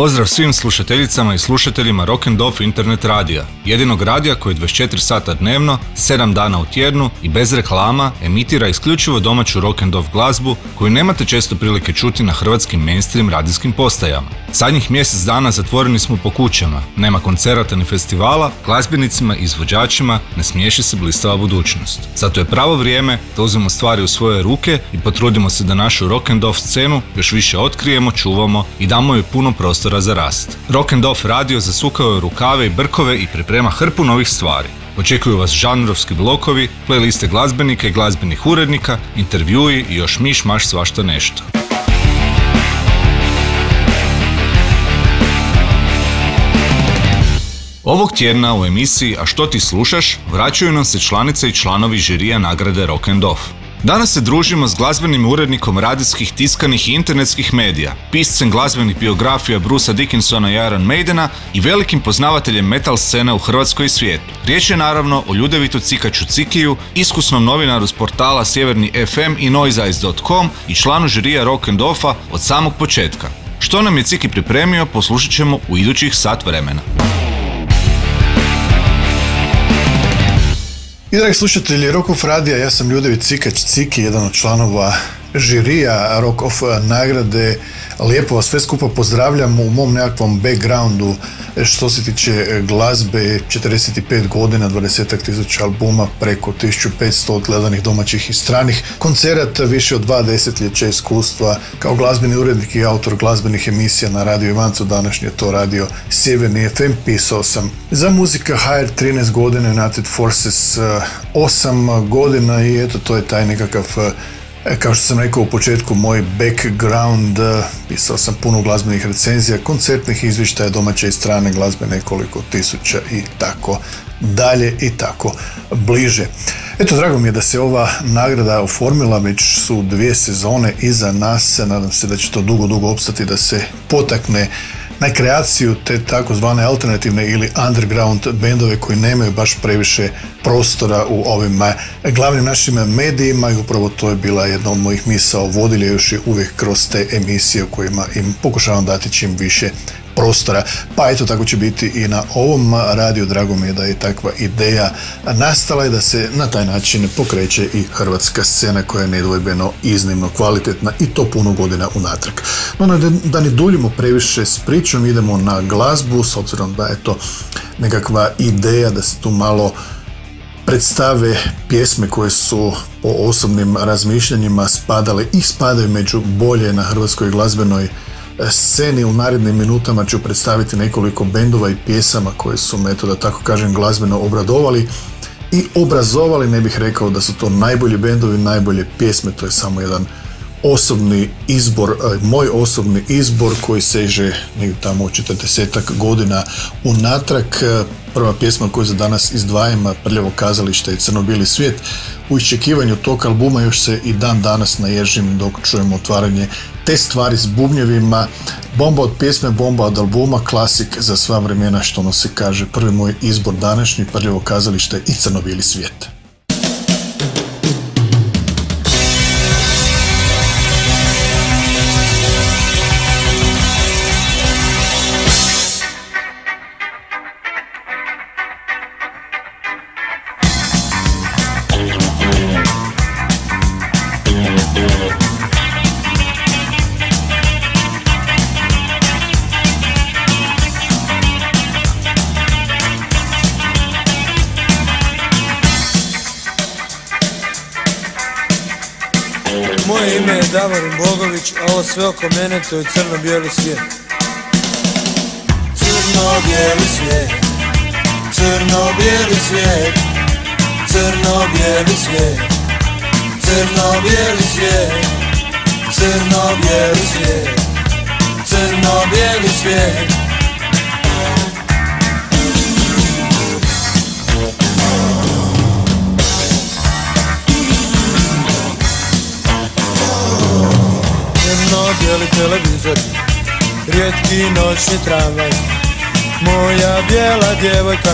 Pozdrav svim slušateljicama i slušateljima Rock and Off internet radija, jedinog radija koji 24 sata dnevno, 7 dana u tjednu i bez reklama emitira isključivo domaću rock and off glazbu koju nemate često prilike čuti na hrvatskim mainstream radijskim postajama. Zadnjih mjesec dana zatvoreni smo po kućama, nema koncerata ni festivala, glazbenicima i izvođačima ne smiješi se blistava budućnost. Zato je pravo vrijeme da uzmemo stvari u svoje ruke i potrudimo se da našu rock and off scenu još više otkrijemo, čuvamo i damo joj puno prostora za rast. Off radio zasukao je rukave i brkove i priprema hrpu novih stvari. Očekuju vas žanrovski blokovi, playliste glazbenika i glazbenih urednika, intervjui i još miš maš svašta nešto. Ovog tjedna u emisiji A što ti slušaš vraćaju nam se članice i članovi žirija nagrade Rock. Danas se družimo s glazbenim urednikom radijskih, tiskanih i internetskih medija, piscem glazbenih biografija Brusa Dickinsona i Iron Maidena i velikim poznavateljem metal scene u Hrvatskoj i svijetu. Riječ je naravno o Ljudevitu Cikaču Cikiju, iskusnom novinaru s portala Sjeverni FM i Noiseeyes.com i članu žirija Rock od samog početka. Što nam je Ciki pripremio, poslušat ćemo u idućih sat vremena. I dragi slušatelji Rock Radija, ja sam Ljudević Cikać Ciki, jedan od članova žirija Rock of nagrade. Lijepo vas sve skupa pozdravljam u mom nekakvom backgroundu što se tiče glazbe, 45 godina, 20 tisuća albuma, preko 1500 gledanih domaćih i stranih, koncerata, više od dva desetljeća iskustva kao glazbeni urednik i autor glazbenih emisija na Radio Ivancu, današnje to radio Sjeverni FM, pisao sam za muzika HR 13 godina, United Forces 8 godina i eto to je taj nekakav kao što sam rekao u početku, moj background, e, pisao sam puno glazbenih recenzija, koncertnih izvištaja domaće i strane glazbe, nekoliko tisuća i tako dalje i tako bliže. Eto, drago mi je da se ova nagrada oformila, već su dvije sezone iza nas, nadam se da će to dugo, dugo opstati, da se potakne na kreaciju te takozvane alternativne ili underground bendove koji nemaju baš previše prostora u ovim eh, glavnim našim medijima i upravo to je bila jedna od mojih misao. Vodilje još i uvijek kroz te emisije u kojima im pokušavam dati čim više prostora. Pa eto tako će biti i na ovom radiju. Drago mi je da je takva ideja nastala i da se na taj način pokreće i hrvatska scena koja je nedvojbeno iznimno kvalitetna i to puno godina unatrag. No da ne duljimo previše s pričom, idemo na glazbu s obzirom da je to nekakva ideja da se tu malo predstave pjesme koje su po osobnim razmišljanjima spadale i spadaju među bolje na hrvatskoj glazbenoj sceni u narednim minutama ću predstaviti nekoliko bendova i pjesama koje su me, da tako kažem, glazbeno obradovali i obrazovali, ne bih rekao da su to najbolji bendovi, najbolje pjesme, to je samo jedan osobni izbor, e, moj osobni izbor koji seže negdje tamo u 40 godina unatrag. E, prva pjesma koju za danas izdvajam, Prljavo kazalište i Crnobili svijet. U iščekivanju tog albuma još se i dan danas naježim dok čujemo otvaranje te stvari s bubnjevima. Bomba od pjesme, bomba od albuma, klasik za sva vremena što ono se kaže. Prvi moj izbor današnji, Prljavo kazalište i Crnobili svijet. Davorin Bogović, a ovo sve oko mene to je crno-bijeli svijet. Crno-bijeli svijet, crno-bijeli svijet, crno-bijeli svijet, crno-bijeli svijet, crno-bijeli svijet, crno-bijeli svijet. bijeli televizor Rijetki noćni tramvaj Moja bijela djevojka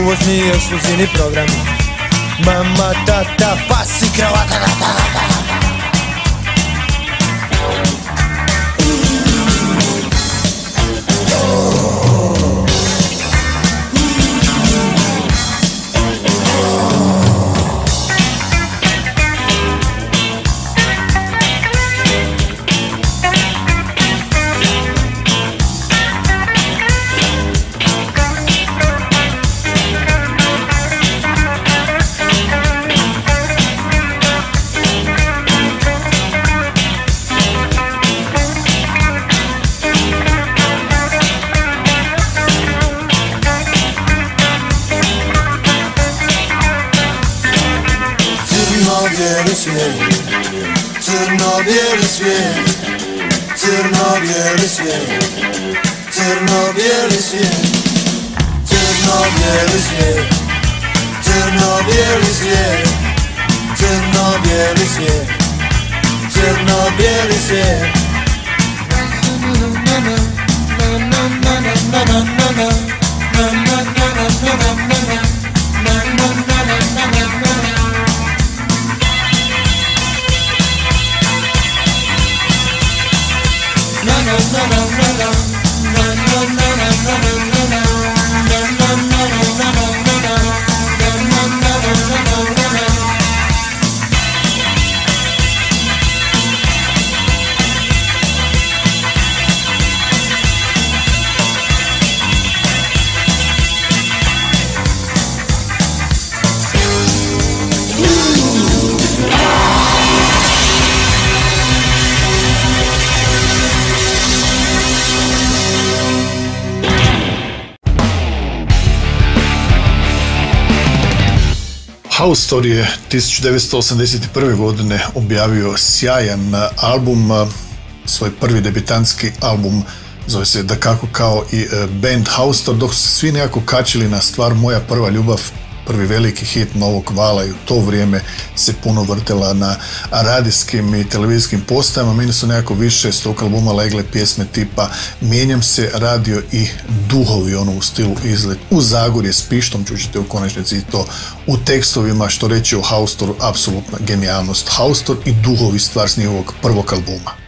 Uvozni ekskluzivni program Mamma tata passi cravatta House Story je 1981. godine objavio sjajan album, svoj prvi debitantski album zove se da kako kao i e, band House Story, dok su svi nekako kačili na stvar Moja prva ljubav, prvi veliki hit novog vala i u to vrijeme se puno vrtela na radijskim i televizijskim postajama. Meni su nekako više s tog albuma legle pjesme tipa Mijenjam se, radio i duhovi ono u stilu izlet u Zagorje s pištom, čućete u konačnici i to u tekstovima što reći o Haustoru, apsolutna genijalnost. Haustor i duhovi stvar s njihovog prvog albuma.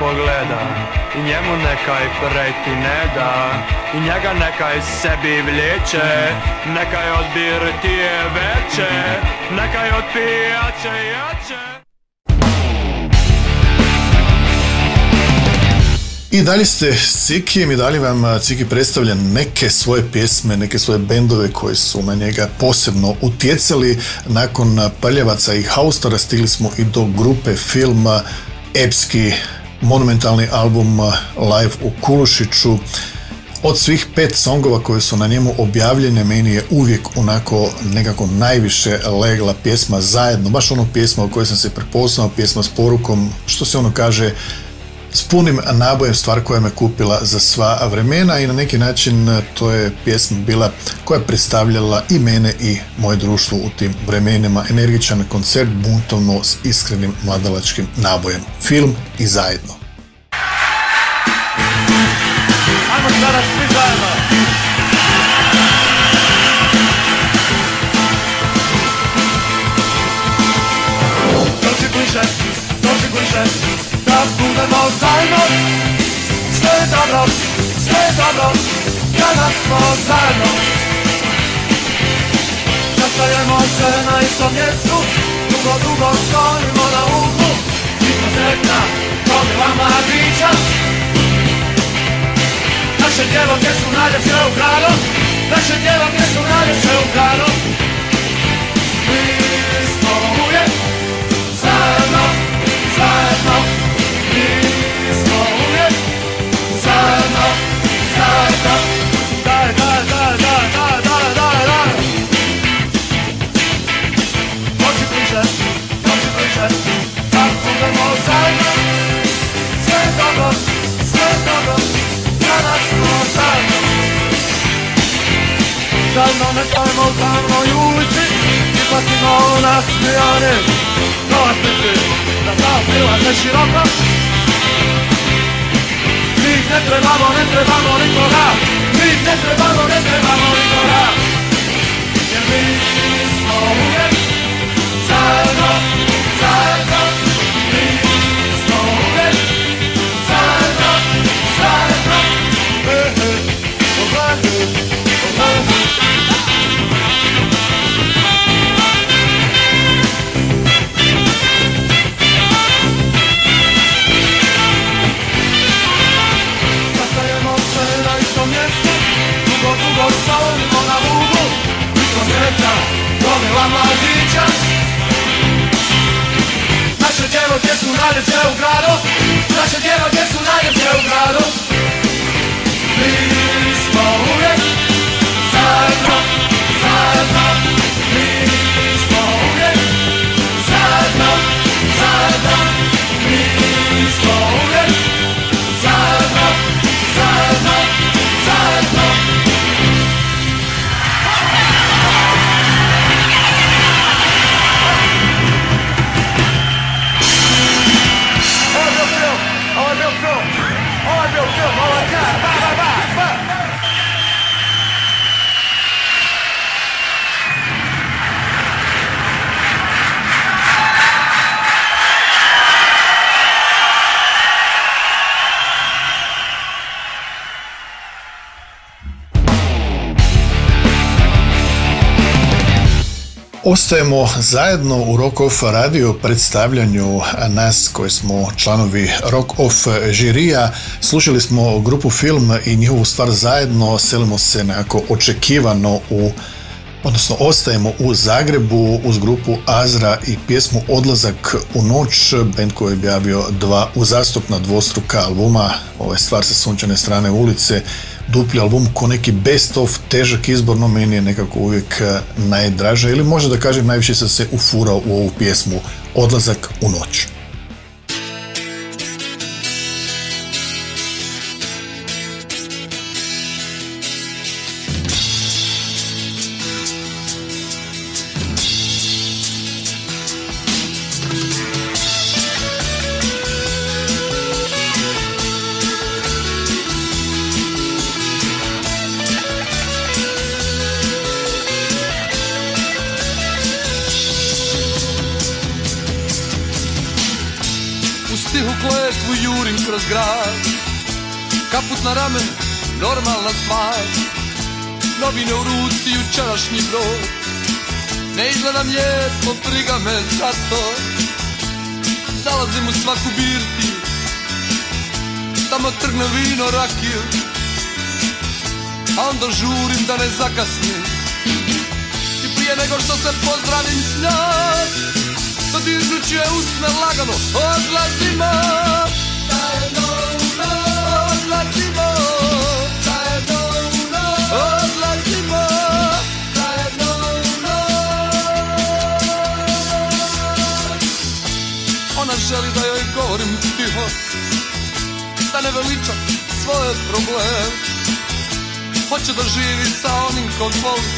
Pogleda. I njemu nekaj prejti ne da. I njega nekaj sebi vleče. Nekaj od birtije veće Nekaj od pijače jače. I dalje ste s Cikijem i dalje vam Ciki predstavlja neke svoje pjesme, neke svoje bendove koji su na njega posebno utjecali. Nakon a, Prljavaca i Haustara stigli smo i do grupe filma epski monumentalni album a, Live u Kulušiću. Od svih pet songova koji su na njemu objavljene, meni je uvijek onako nekako najviše legla pjesma zajedno, baš ono pjesma u kojoj sam se prepoznao, pjesma s porukom, što se ono kaže, s punim nabojem stvar koja me kupila za sva vremena i na neki način e, to je pjesma bila koja je predstavljala i mene i moje društvo u tim vremenima. Energičan koncert buntovno s iskrenim mladalačkim nabojem. Film i zajedno. Ajmo zajedno zajedno. Sve je dobro, sve je dobro Kada smo zajedno. Zastajemo se na istom mjestu Dugo, dugo stojimo na uglu Mi smo sretna, dobila mladića Naše djevojke su najljepše u gradu Naše djevojke su najljepše u Naše djevojke Ostajemo zajedno u Rock Off radio predstavljanju nas koji smo članovi Rock Off žirija. Slušali smo grupu film i njihovu stvar zajedno. Selimo se nekako očekivano u odnosno ostajemo u Zagrebu uz grupu Azra i pjesmu Odlazak u noć, band koji je objavio dva uzastopna dvostruka albuma, ovo je stvar sa sunčane strane ulice, dupli album ko neki best of, težak izbor, no meni je nekako uvijek eh, najdraže ili možda da kažem najviše sam se ufurao u ovu pjesmu Odlazak u noć. Trgne vino, rakiju A onda žurim da ne zakasnim. I prije nego što se pozdravim s njom Dodirnući je usne lagano Odlazimo. Zajedno Ona želi da joj govorim tiho Da ne veličam svoje probleme Hoće da živi sa onim kog voli.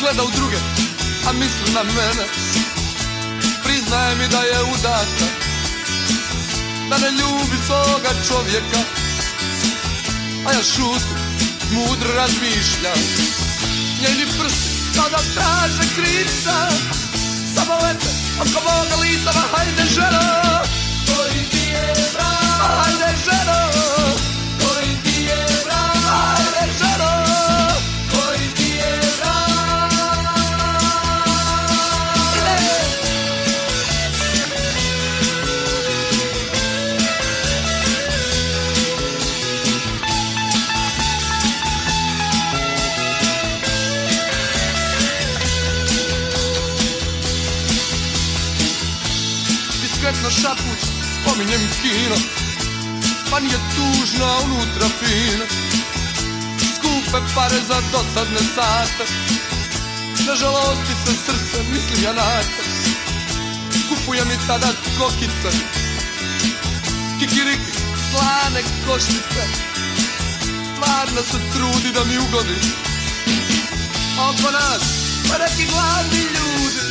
Gleda u druge, a misli na mene. Priznaje mi da je udata Da ne ljubi svoga čovjeka. A ja šutim, mudro razmišljam. Njeni prsti kada traže krivca. Samo lete oko moga lica Ma hajde ženo Koji ti je brak Diskretno šapuć, spominjem kino Pa nije tužno, a unutra fino Skupe pare za dosadne sate. Na žalosti se srce, mislim ja na te Kupuje mi tada kokice. Kikiriki, slane košnice. Stvarno se trudi da mi ugodi. A oko nas, pa neki gladni ljudi.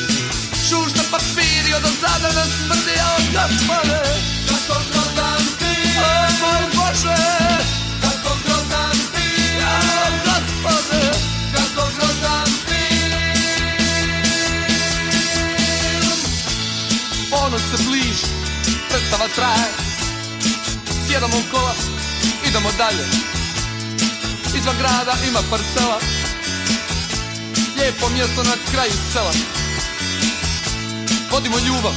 Šušta papiri od ozada nas smrdi, o gospode Kako grozan ti O moj Bože Kako grozan ti O gospode Kako se bliži, predstava traje. Sjedamo u kola, idemo dalje. Izvan grada ima parcela. Lijepo mjesto na kraju sela. Vodimo ljubav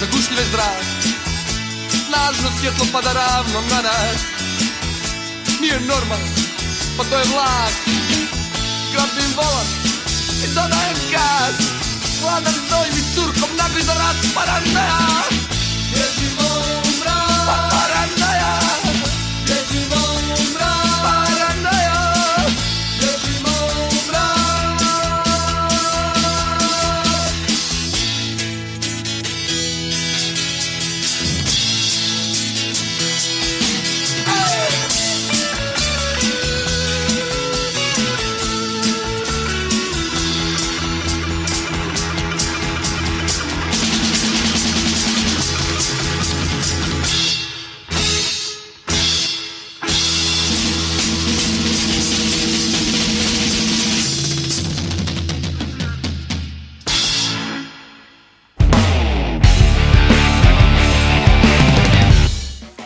za gušljive Snažno svjetlo pada ravno na nas Nije normalno, pa to je vlak Grabim volan i dodajem gaz Hladan znoj mi curkom nagriza rat paranoja Bježimo u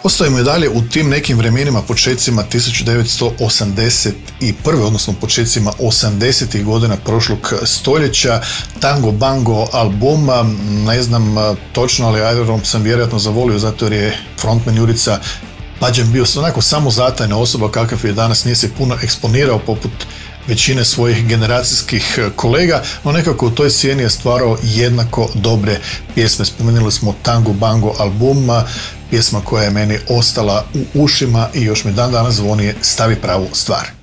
Ostajemo i dalje u tim nekim vremenima, počecima 1981. odnosno počecima 80. godina prošlog stoljeća. Tango Bango albuma, ne znam točno, ali Aerodrom sam vjerojatno zavolio zato jer je frontman Jurica Pađen bio onako samo zatajna osoba kakav je danas, nije se puno eksponirao poput većine svojih generacijskih kolega, no nekako u toj sjeni je stvarao jednako dobre pjesme. Spomenuli smo Tango Bango albuma, pjesma koja je meni ostala u ušima i još mi dan danas zvoni Stavi pravu stvar.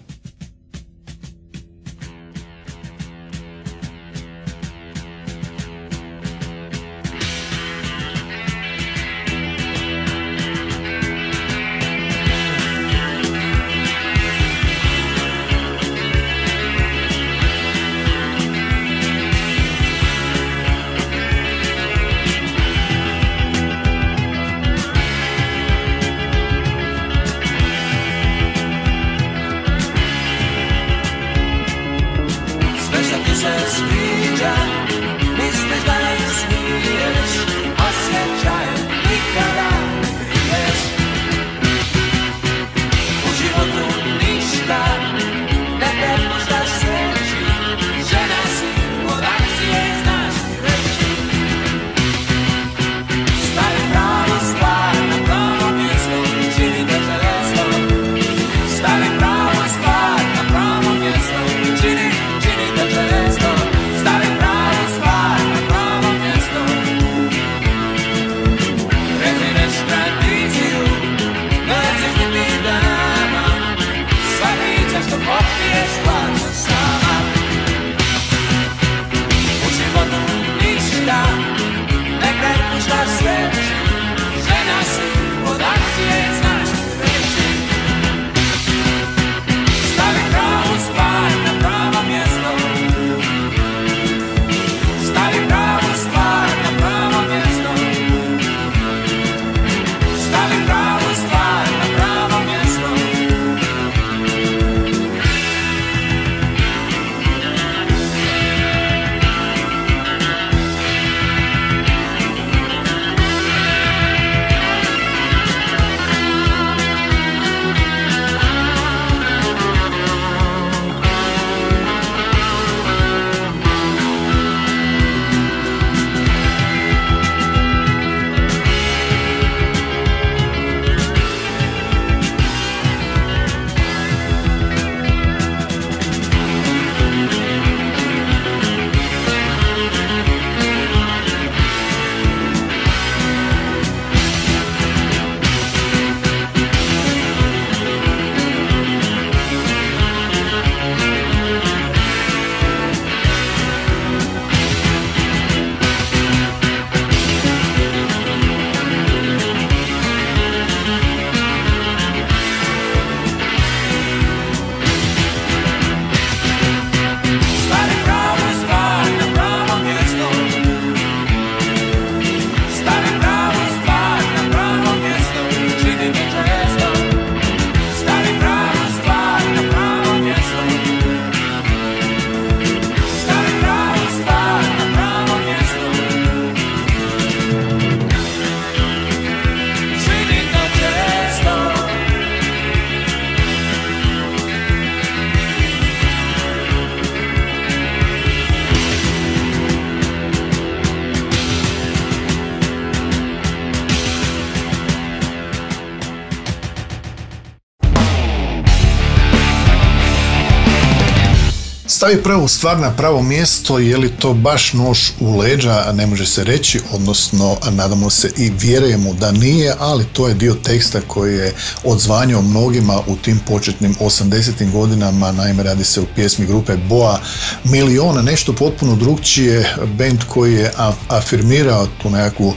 Stavi pravu stvar na pravo mjesto, je li to baš nož u leđa, ne može se reći, odnosno nadamo se i vjerujemo da nije, ali to je dio teksta koji je odzvanjao mnogima u tim početnim 80. godinama, naime radi se o pjesmi grupe Boa Miliona, nešto potpuno drugčije, band koji je afirmirao tu nekakvu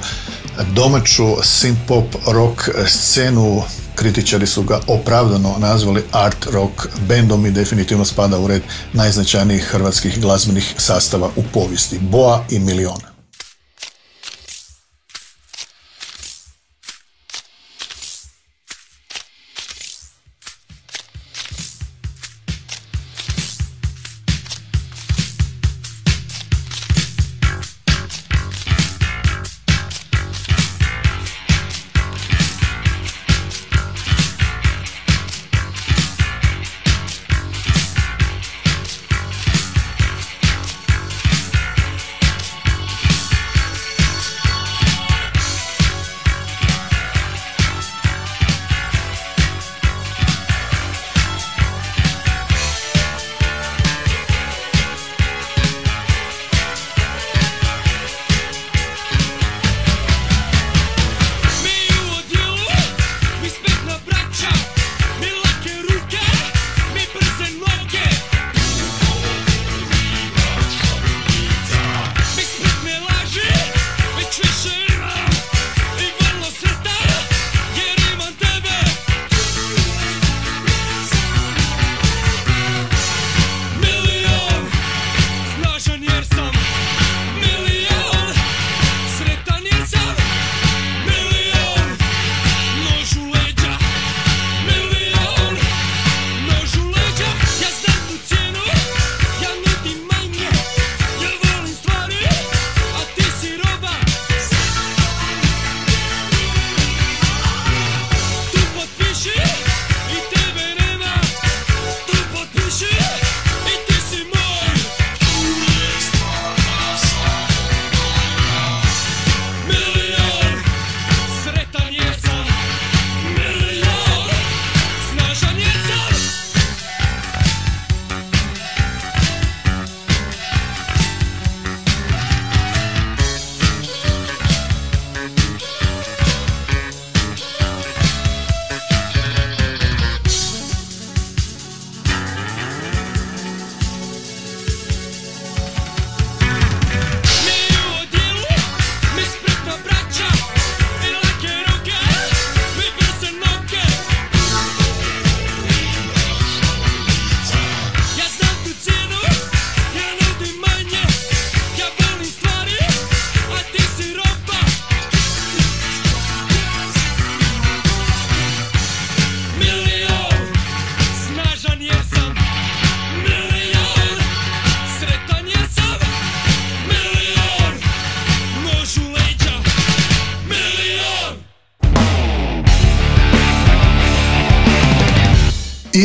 domaću synth-pop rock scenu, kritičari su ga opravdano nazvali art rock bendom i definitivno spada u red najznačajnijih hrvatskih glazbenih sastava u povijesti. Boa i Milion.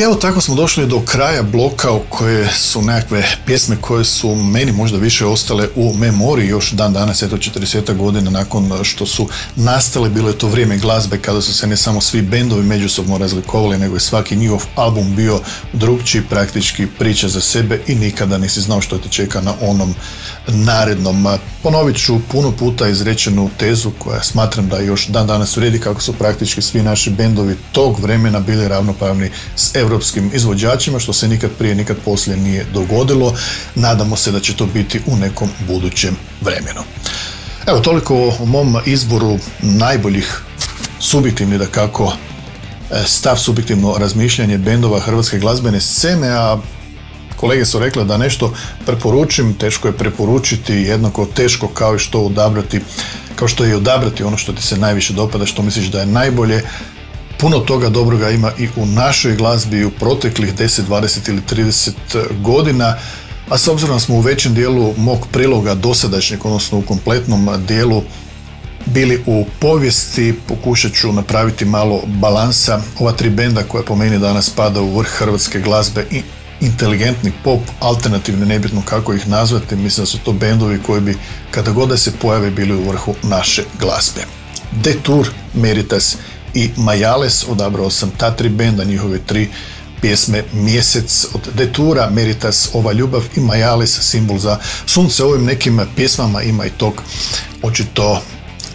Evo tako smo došli do kraja bloka u koje su nekakve pjesme koje su meni možda više ostale u memoriji još dan danas, eto 40 godina nakon što su nastale, bilo je to vrijeme glazbe kada su se ne samo svi bendovi međusobno razlikovali, nego je svaki njihov album bio drugčiji, praktički priča za sebe i nikada nisi znao što te čeka na onom narednom. Ponovit ću puno puta izrečenu tezu koja smatram da još dan danas vrijedi kako su praktički svi naši bendovi tog vremena bili ravnopravni s europskim izvođačima, što se nikad prije, nikad poslije nije dogodilo. Nadamo se da će to biti u nekom budućem vremenu. Evo, toliko o mom izboru najboljih subjektivnih, da kako e, stav subjektivno razmišljanje bendova hrvatske glazbene scene, a kolege su rekle da nešto preporučim, teško je preporučiti, jednako teško kao i što odabrati, kao što je odabrati ono što ti se najviše dopada, što misliš da je najbolje, Puno toga dobroga ima i u našoj glazbi u proteklih 10, 20 ili 30 godina, a s obzirom smo u većem dijelu mog priloga dosadašnjeg, odnosno u kompletnom dijelu bili u povijesti, pokušat ću napraviti malo balansa. Ova tri benda koja po meni danas spada u vrh hrvatske glazbe i inteligentni pop, alternativni, nebitno kako ih nazvati, mislim da su to bendovi koji bi kada god da se pojave bili u vrhu naše glazbe. Detour, Meritas i Majales, odabrao sam ta tri benda, njihove tri pjesme Mjesec od Detura, Meritas, Ova ljubav i Majales, simbol za sunce. Ovim nekim pjesmama ima i tog očito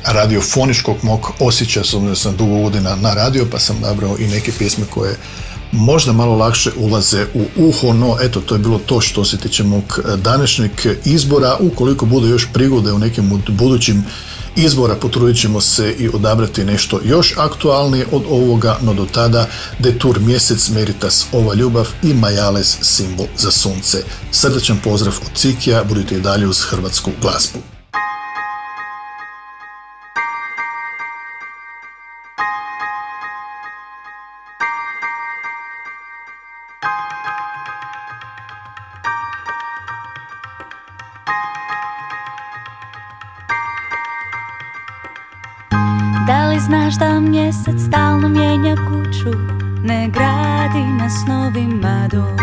radiofoničkog mog osjećaja, s da sam dugo godina na radio, pa sam nabrao i neke pjesme koje možda malo lakše ulaze u uho, no eto, to je bilo to što se tiče mog današnjeg izbora. Ukoliko bude još prigode u nekim budućim izbora potrudit ćemo se i odabrati nešto još aktualnije od ovoga, no do tada Detur mjesec Meritas Ova ljubav i Majales simbol za sunce. Srdačan pozdrav od Cikija, budite i dalje uz hrvatsku glazbu. Mjesec stalno mijenja kuću Ne gradi nas novima dom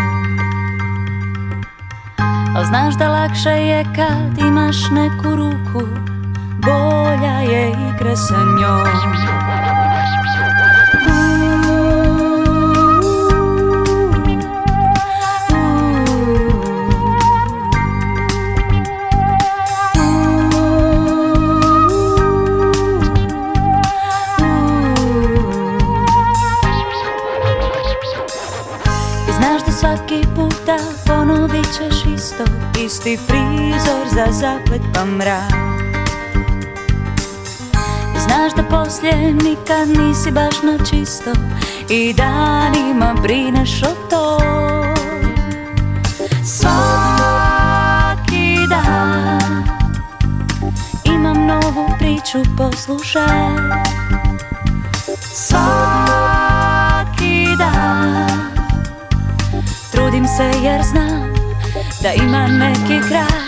Al znaš da lakše je kad imaš neku ruku Bolja je igra sa njom prizor za zaplet pa mrak. Znaš da poslije nikad nisi baš na čisto I danima brineš o to. Svaki dan Imam novu priču poslušaj. Svaki dan Trudim se jer znam da ima neki kraj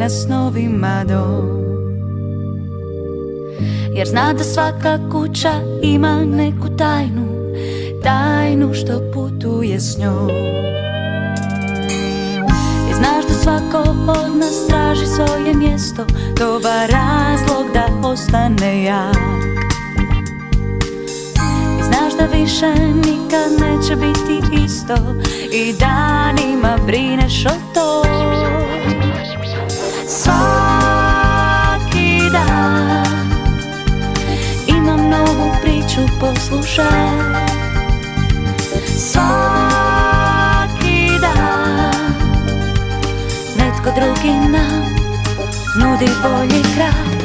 gradi nas novima dom. Jer zna da svaka kuća ima neku tajnu Tajnu što putuje s njom. I znaš da svako od nas traži svoje mjesto Dobar razlog da ostane jak I znaš da više nikad neće biti isto I danima brineš o to svaki dan. Imam novu priču, poslušaj. Svaki dan. Netko drugi nam nudi bolji kraj.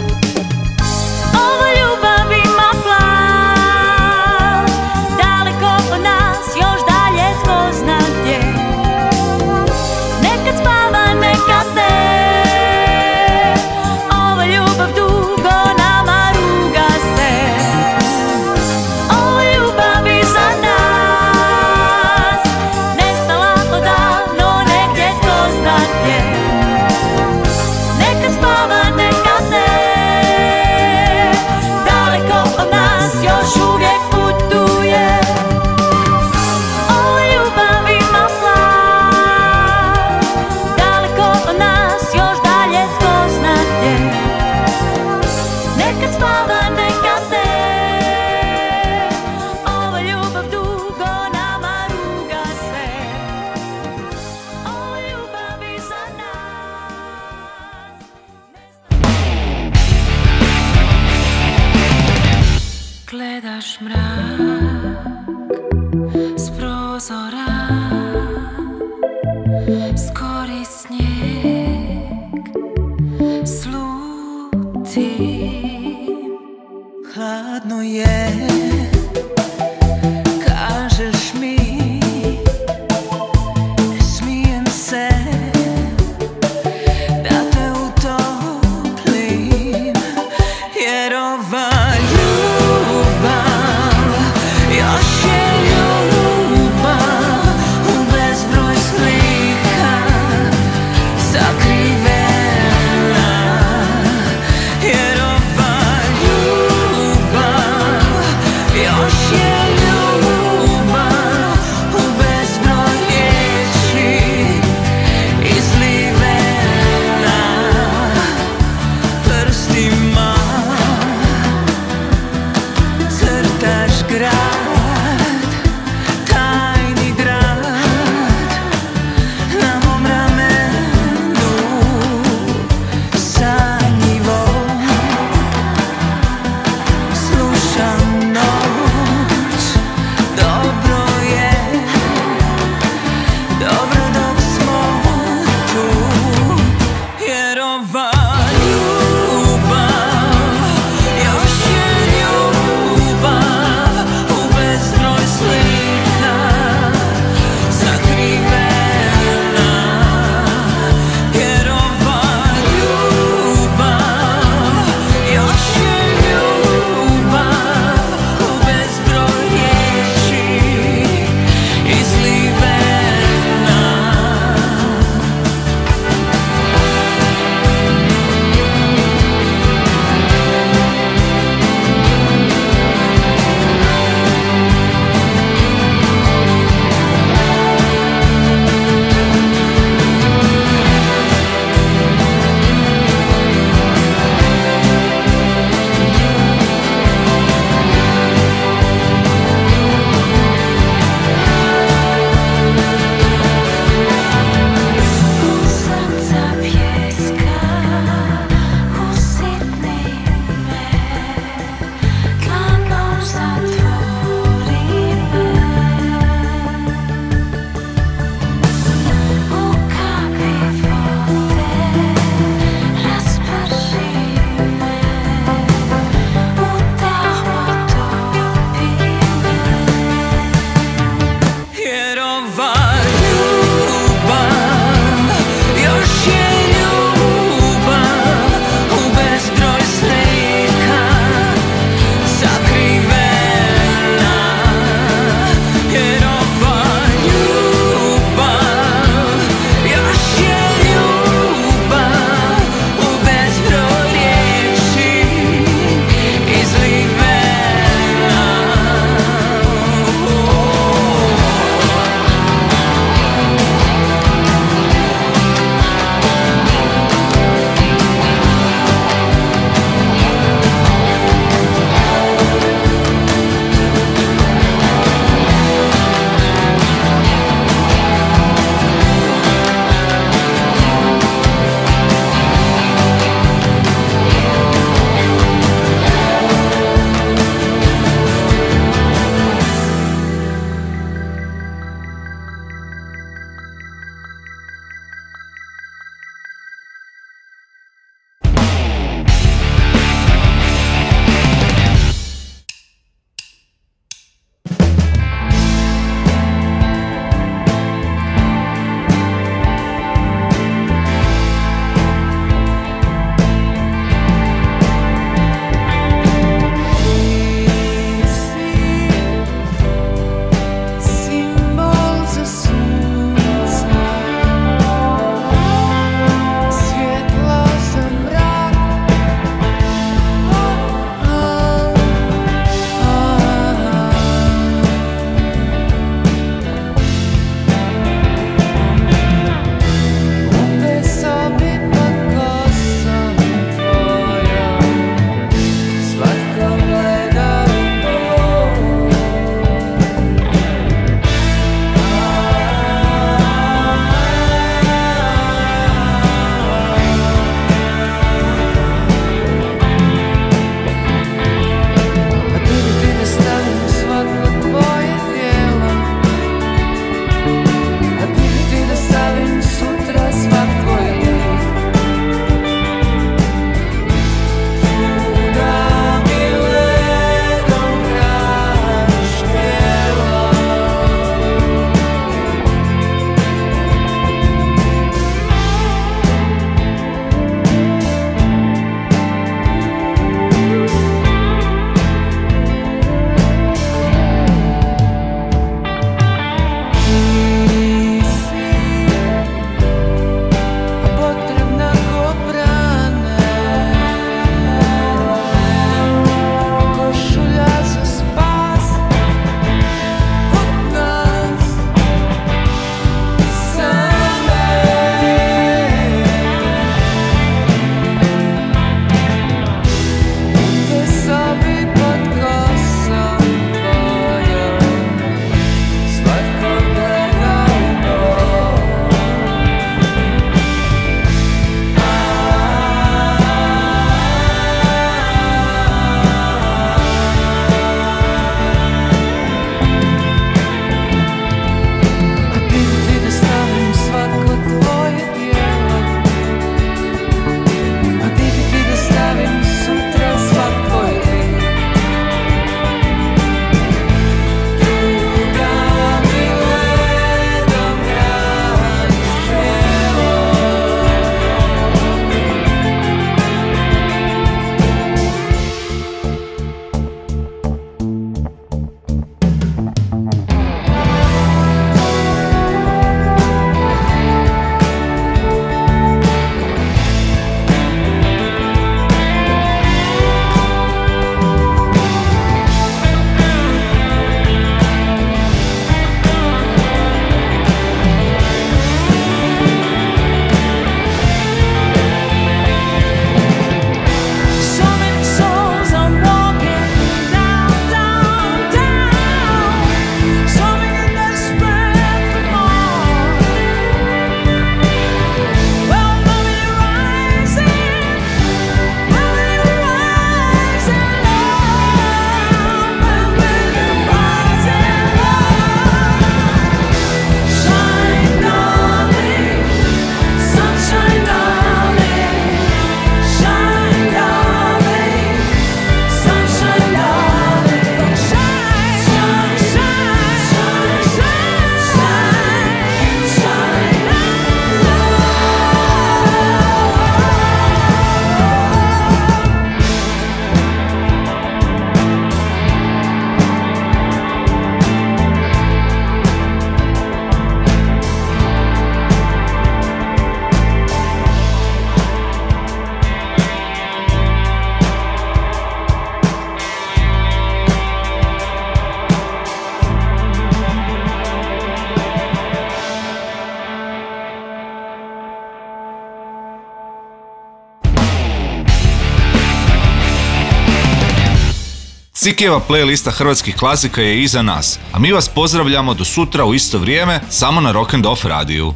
Cikijeva playlista hrvatskih klasika je iza nas, a mi vas pozdravljamo do sutra u isto vrijeme samo na Rock and Off radiju.